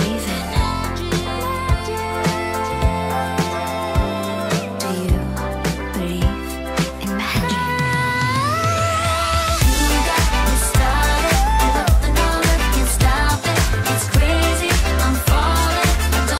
anything.